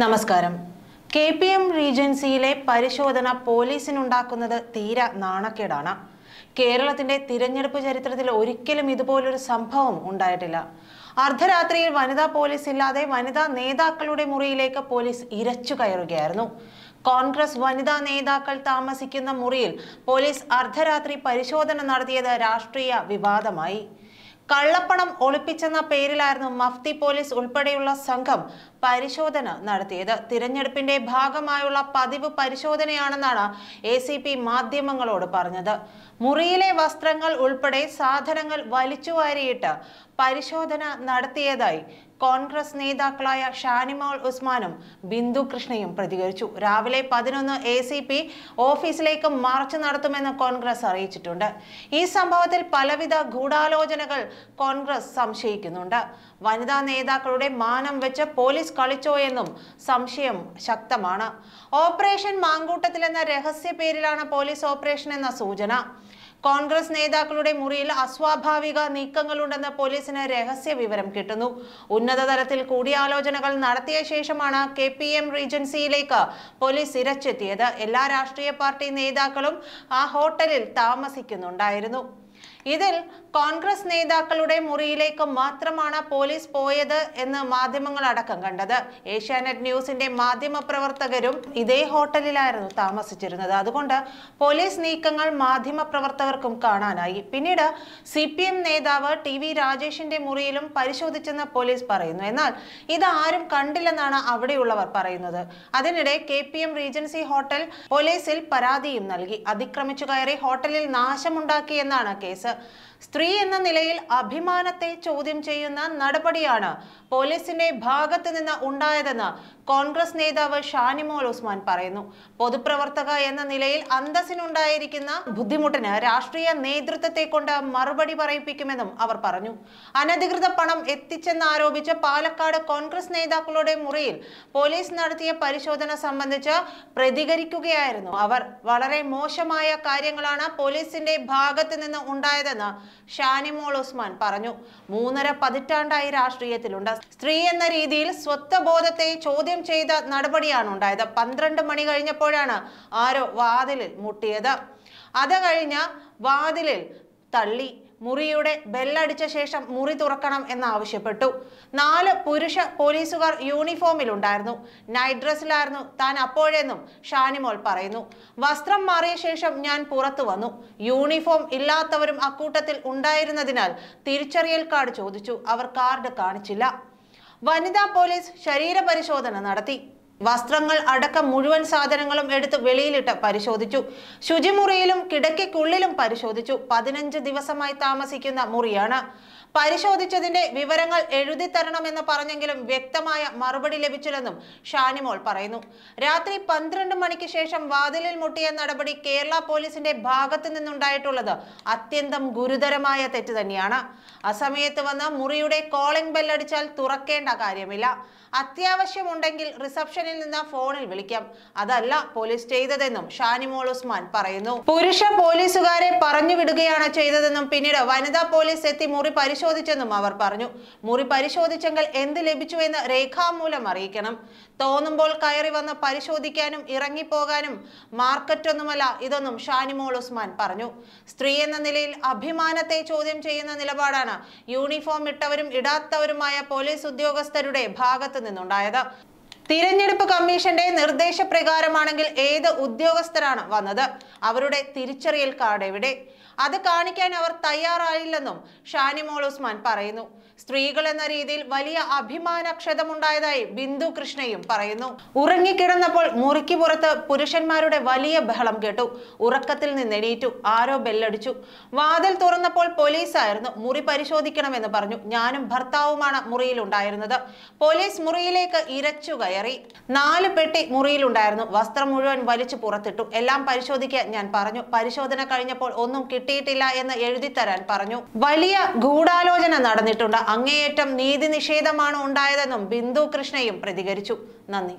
നമസ്കാരം. K P M റീജൻസിയിലെ പരിശോധന പോലീസിനുണ്ടാക്കുന്നത് തീര നാണക്കേടാണ്. കേരളത്തിന്റെ തിരഞ്ഞെടുപ്പ് ചരിത്രത്തിൽ ഒരിക്കലും ഇതുപോലൊരു സംഭവം ഉണ്ടായിട്ടില്ല. അർദ്ധരാത്രിയിൽ വനിതാ പോലീസ് ഇല്ലാതെ വനിതാ നേതാക്കളുടെ മുറിയിലേക്ക് പോലീസ് ഇരച്ചു കയറുകയായിരുന്നു. കോൺഗ്രസ് വനിതാ നേതാക്കൾ താമസിക്കുന്ന മുറിയിൽ പോലീസ് അർദ്ധരാത്രി പരിശോധന നടത്തിയത് രാഷ്ട്രീയ വിവാദമായി. കള്ളപ്പണം ഒളിപ്പിച്ചെന്ന പേരിലായിരുന്നു മഫ്തി പോലീസ് ഉൾപ്പെടെയുള്ള സംഘം പരിശോധന നടത്തിയത്. തിരഞ്ഞെടുപ്പിന്റെ ഭാഗമായുള്ള പതിവ് പരിശോധനയാണെന്നാണ് എ സി പി മാധ്യമങ്ങളോട് പറഞ്ഞത്. മുറിയിലെ വസ്ത്രങ്ങൾ ഉൾപ്പെടെ സാധനങ്ങൾ വലിച്ചുവാരിയിട്ട് പരിശോധന നടത്തിയതായി കോൺഗ്രസ് നേതാക്കളായ ഷാനിമോൾ ഉസ്മാനും ബിന്ദു കൃഷ്ണയും പ്രതികരിച്ചു. രാവിലെ പതിനൊന്ന് എ സി പി ഓഫീസിലേക്ക് മാർച്ച് നടത്തുമെന്ന് കോൺഗ്രസ് അറിയിച്ചിട്ടുണ്ട്. ഈ സംഭവത്തിൽ പലവിധ ഗൂഢാലോചനകൾ കോൺഗ്രസ് സംശയിക്കുന്നുണ്ട്. വനിതാ നേതാക്കളുടെ മാനം വെച്ച് പോലീസ് കളിച്ചോ എന്നും സംശയം ശക്തമാണ്. ഓപ്പറേഷൻ മാങ്കൂട്ടത്തിൽ എന്ന രഹസ്യ പേരിലാണ് പോലീസ് ഓപ്പറേഷൻ എന്ന സൂചന. കോൺഗ്രസ് നേതാക്കളുടെ മുറിയിൽ അസ്വാഭാവിക നീക്കങ്ങളുണ്ടെന്ന് പോലീസിന് രഹസ്യ വിവരം കിട്ടുന്നു. ഉന്നതതലത്തിൽ കൂടിയാലോചനകൾ നടത്തിയ ശേഷമാണ് കെ പി എം റീജൻസിയിലേക്ക് പോലീസ് ഇരച്ചെത്തിയത്. എല്ലാ രാഷ്ട്രീയ പാർട്ടി നേതാക്കളും ആ ഹോട്ടലിൽ താമസിക്കുന്നുണ്ടായിരുന്നു. ഇതിൽ കോൺഗ്രസ് നേതാക്കളുടെ മുറിയിലേക്ക് മാത്രമാണ് പോലീസ് പോയത് എന്ന് മാധ്യമങ്ങൾ അടക്കം കണ്ടത്. ഏഷ്യാനെറ്റ് ന്യൂസിന്റെ മാധ്യമ പ്രവർത്തകരും ഇതേ ഹോട്ടലിലായിരുന്നു താമസിച്ചിരുന്നത്. അതുകൊണ്ട് പോലീസ് നീക്കങ്ങൾ മാധ്യമ പ്രവർത്തകർക്കും കാണാനായി. പിന്നീട് സി പി എം നേതാവ് ടി വി രാജേഷിന്റെ മുറിയിലും പരിശോധിച്ചെന്ന് പോലീസ് പറയുന്നു. എന്നാൽ ഇത് ആരും കണ്ടില്ലെന്നാണ് അവിടെയുള്ളവർ പറയുന്നത്. അതിനിടെ K P M regency hotel പോലീസിൽ പരാതിയും നൽകി. അതിക്രമിച്ചു കയറി ഹോട്ടലിൽ നാശമുണ്ടാക്കി എന്നാണ് കേസ്. സ്ത്രീ എന്ന നിലയിൽ അഭിമാനത്തെ ചോദ്യം ചെയ്യുന്ന നടപടിയാണ് പോലീസിന്റെ ഭാഗത്ത് നിന്ന് ഉണ്ടായതെന്ന് കോൺഗ്രസ് നേതാവ് ഷാനിമോൾ ഉസ്മാൻ പറയുന്നു. പൊതുപ്രവർത്തക എന്ന നിലയിൽ അന്തസ്സിനുണ്ടായിരിക്കുന്ന ബുദ്ധിമുട്ടിന് രാഷ്ട്രീയ നേതൃത്വത്തെ കൊണ്ട് മറുപടി പറയിപ്പിക്കുമെന്നും അവർ പറഞ്ഞു. അനധികൃത പണം എത്തിച്ചെന്നാരോപിച്ച് പാലക്കാട് കോൺഗ്രസ് നേതാക്കളുടെ മുറിയിൽ പോലീസ് നടത്തിയ പരിശോധന സംബന്ധിച്ച് പ്രതികരിക്കുകയായിരുന്നു അവർ. വളരെ മോശമായ കാര്യങ്ങളാണ് പോലീസിന്റെ ഭാഗത്ത് നിന്ന് ഉണ്ടായതെന്ന് ഷാനിമോൾ ഉസ്മാൻ പറഞ്ഞു. മൂന്നര പതിറ്റാണ്ടായി രാഷ്ട്രീയത്തിലുണ്ട്. സ്ത്രീ എന്ന രീതിയിൽ സ്വത്വബോധത്തെ ചോദ്യം ചെയ്ത നടപടിയാണ് ഉണ്ടായത്. പന്ത്രണ്ട് മണി കഴിഞ്ഞപ്പോഴാണ് ആരോ വാതിലിൽ മുട്ടിയത്. അത് കഴിഞ്ഞ വാതിലിൽ തള്ളി മുറിയുടെ ബെല്ലടിച്ച ശേഷം മുറി തുറക്കണം എന്നാവശ്യപ്പെട്ടു നാല് പുരുഷ പോലീസുകാർ യൂണിഫോമിലുണ്ടായിരുന്നു. നൈറ്റ് ഡ്രസ്സിലായിരുന്നു താൻ അപ്പോഴെന്നും ഷാനിമോൾ പറയുന്നു. വസ്ത്രം മാറിയ ശേഷം ഞാൻ പുറത്തു വന്നു. യൂണിഫോം ഇല്ലാത്തവരും അക്കൂട്ടത്തിൽ ഉണ്ടായിരുന്നതിനാൽ തിരിച്ചറിയൽ കാർഡ് ചോദിച്ചു. അവർ കാർഡ് കാണിച്ചില്ല. വനിതാ പോലീസ് ശരീരപരിശോധന നടത്തി. വസ്ത്രങ്ങൾ അടക്കം മുഴുവൻ സാധനങ്ങളും എടുത്ത് വെളിയിലിട്ട് പരിശോധിച്ചു. ശുചിമുറിയിലും കിടക്കയ്ക്കുള്ളിലും പരിശോധിച്ചു. പതിനഞ്ച് ദിവസമായി താമസിക്കുന്ന മുറിയാണ്. പരിശോധിച്ചതിന്റെ വിവരങ്ങൾ എഴുതി തരണമെന്ന് പറഞ്ഞെങ്കിലും വ്യക്തമായ മറുപടി ലഭിച്ചില്ലെന്നും ഷാനിമോൾ പറയുന്നു. രാത്രി പന്ത്രണ്ട് മണിക്ക് ശേഷം വാതിലിൽ മുട്ടിയ നടപടി കേരള പോലീസിന്റെ ഭാഗത്തു നിന്നുണ്ടായിട്ടുള്ളത് അത്യന്തം ഗുരുതരമായ തെറ്റ് തന്നെയാണ്. അസമയത്ത് വന്ന് മുറിയുടെ കോളിംഗ് ബെല്ലടിച്ചാൽ തുറക്കേണ്ട കാര്യമില്ല. അത്യാവശ്യമുണ്ടെങ്കിൽ റിസപ്ഷനിൽ നിന്ന് ഫോണിൽ വിളിക്കാം. അതല്ല പോലീസ് ചെയ്തതെന്നും ഷാനിമോൾ ഉസ്മാൻ പറയുന്നു. പുരുഷ പോലീസുകാരെ പറഞ്ഞു വിടുകയാണ് ചെയ്തതെന്നും പിന്നീട് വനിതാ പോലീസ് എത്തി മുറി പരിശോധിച്ചെന്നും അവർ പറഞ്ഞു. മുറി പരിശോധിച്ചെങ്കിൽ എന്ത് ലഭിച്ചുവെന്ന് രേഖാമൂലം അറിയിക്കണം. തോന്നുമ്പോൾ കയറി വന്ന് പരിശോധിക്കാനും ഇറങ്ങിപ്പോകാനും മാർക്കറ്റൊന്നുമല്ല ഇതൊന്നും ഷാനിമോൾ ഉസ്മാൻ പറഞ്ഞു. സ്ത്രീ എന്ന നിലയിൽ അഭിമാനത്തെ ചോദ്യം ചെയ്യുന്ന നിലപാടാണ് യൂണിഫോം ഇട്ടവരും ഇടാത്തവരുമായ പോലീസ് ഉദ്യോഗസ്ഥരുടെ ഭാഗത്തു നിന്നുണ്ടായത്. തിരഞ്ഞെടുപ്പ് കമ്മീഷന്റെ നിർദ്ദേശപ്രകാരമാണെങ്കിൽ ഏത് ഉദ്യോഗസ്ഥരാണ് വന്നത്? അവരുടെ തിരിച്ചറിയൽ കാർഡ് എവിടെ? അത് കാണിക്കാൻ അവർ തയ്യാറായില്ലെന്നും ഷാനിമോൾ ഉസ്മാൻ പറയുന്നു. സ്ത്രീകൾ എന്ന രീതിയിൽ വലിയ അഭിമാനക്ഷതമുണ്ടായതായി ബിന്ദു കൃഷ്ണയും പറയുന്നു. ഉറങ്ങിക്കിടന്നപ്പോൾ മുറിക്ക് പുറത്ത് പുരുഷന്മാരുടെ വലിയ ബഹളം കേട്ടു. ഉറക്കത്തിൽ നിന്ന് എണീറ്റു. ആരോ ബെല്ലടിച്ചു. വാതിൽ തുറന്നപ്പോൾ പോലീസായിരുന്നു മുറി പരിശോധിക്കണമെന്ന് പറഞ്ഞു. ഞാനും ഭർത്താവുമാണ് മുറിയിൽ ഉണ്ടായിരുന്നത് പോലീസ് മുറിയിലേക്ക് ഇരച്ചു കയറി. നാല് പെട്ടി മുറിയിലുണ്ടായിരുന്നു. വസ്ത്രം മുഴുവൻ വലിച്ചു പുറത്തിട്ടു. എല്ലാം പരിശോധിക്കാൻ ഞാൻ പറഞ്ഞു. പരിശോധന കഴിഞ്ഞപ്പോൾ ഒന്നും കിട്ടിയിട്ടില്ല എന്ന് എഴുതി തരാൻ പറഞ്ഞു. വലിയ ഗൂഢാലോചന നടന്നിട്ടുണ്ട്. അങ്ങേയറ്റം നീതി നിഷേധമാണ് ഉണ്ടായതെന്നും ബിന്ദു കൃഷ്ണയും പ്രതികരിച്ചു. നന്ദി.